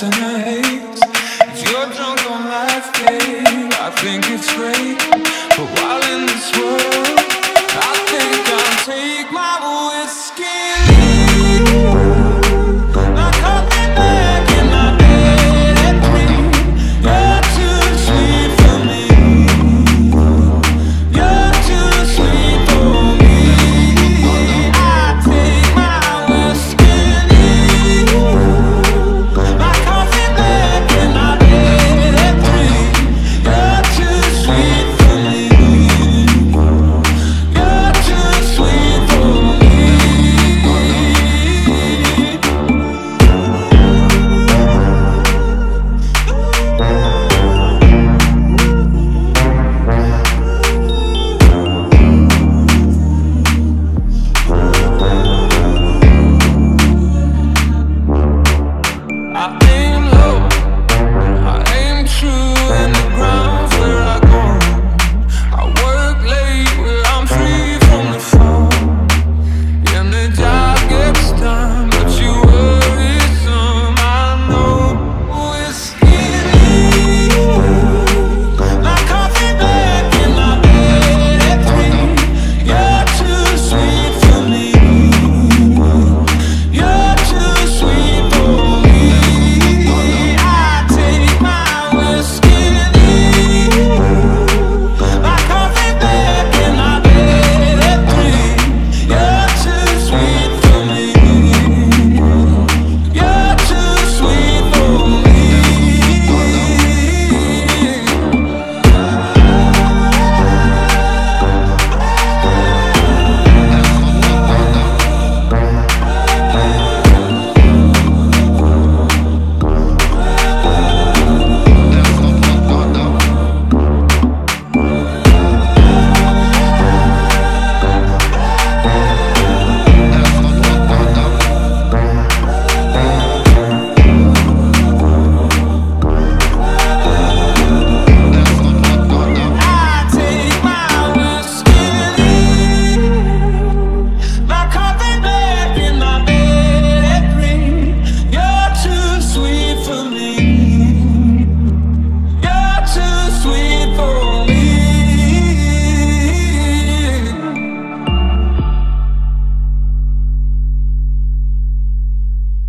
tonight